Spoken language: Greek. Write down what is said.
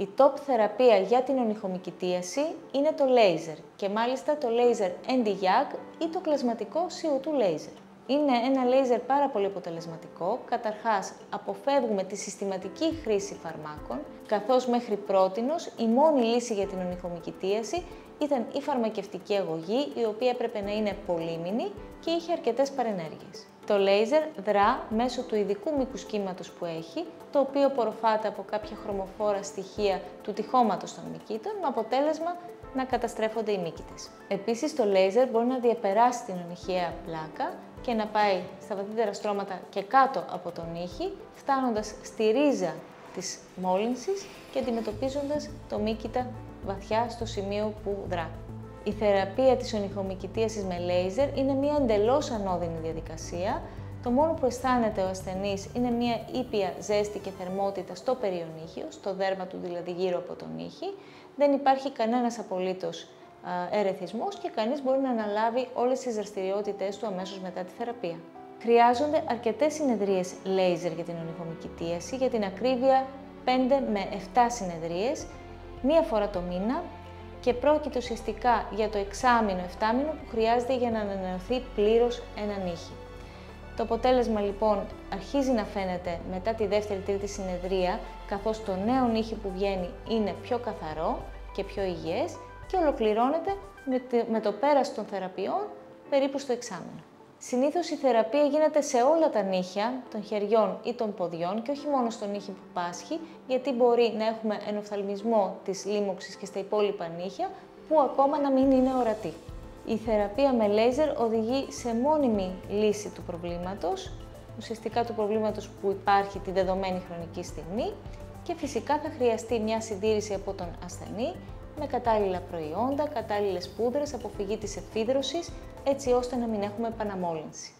Η top θεραπεία για την ονειχομικητίαση είναι το laser και μάλιστα το laser ND-YAG ή το κλασματικό CO2 laser. Είναι ένα λέιζερ πάρα πολύ αποτελεσματικό. Καταρχάς, αποφεύγουμε τη συστηματική χρήση φαρμάκων, καθώς μέχρι πρότινος η μόνη λύση για την ονειχομικητίαση ήταν η φαρμακευτική αγωγή, η οποία έπρεπε να είναι πολύμηνη και είχε αρκετές παρενέργειες. Το λέιζερ δρά μέσω του ειδικού μήκους κύματος που έχει, το οποίο απορροφάται από κάποια χρωμοφόρα στοιχεία του τυχώματος των μυκήτων, με αποτέλεσμα να καταστρέφονται οι μύκητες. Επίσης, το λέιζερ μπορεί να διαπεράσει την ονυχαία πλάκα και να πάει στα βαθύτερα στρώματα και κάτω από τον ήχη, φτάνοντας στη ρίζα της μόλυνσης και αντιμετωπίζοντας το μύκητα βαθιά στο σημείο που δρά. Η θεραπεία της ονειχομικητίασης με λέιζερ είναι μια εντελώς ανώδυνη διαδικασία. Το μόνο που αισθάνεται ο ασθενής είναι μια ήπια ζέστη και θερμότητα στο περιονύχιο, στο δέρμα του δηλαδή γύρω από τον ήχη. Δεν υπάρχει κανένας απολύτως ερεθισμός και κανείς μπορεί να αναλάβει όλες τις δραστηριότητες του αμέσως μετά τη θεραπεία. Χρειάζονται αρκετές συνεδρίες λέιζερ για την ονειχομικητίαση, για την ακρίβεια 5 με 7 συνεδρίες, μία φορά το μήνα και πρόκειται ουσιαστικά για το εξάμηνο, εφτάμηνο που χρειάζεται για να ανανεωθεί πλήρως ένα νύχι. Το αποτέλεσμα λοιπόν αρχίζει να φαίνεται μετά τη δεύτερη-τρίτη συνεδρία, καθώς το νέο νύχι που βγαίνει είναι πιο καθαρό και πιο υγιές και ολοκληρώνεται με το πέρας των θεραπείων περίπου στο εξάμεινο. Συνήθως η θεραπεία γίνεται σε όλα τα νύχια των χεριών ή των ποδιών και όχι μόνο στο νύχι που πάσχει, γιατί μπορεί να έχουμε ενοφθαλμισμό της λίμωξης και στα υπόλοιπα νύχια που ακόμα να μην είναι ορατή. Η θεραπεία με λέιζερ οδηγεί σε μόνιμη λύση του προβλήματος, ουσιαστικά του προβλήματος που υπάρχει τη δεδομένη χρονική στιγμή και φυσικά θα χρειαστεί μια συντήρηση από τον ασθενή με κατάλληλα προϊόντα, κατάλληλες πούδρες, αποφυγή της εφίδρωσης, έτσι ώστε να μην έχουμε επαναμόλυνση.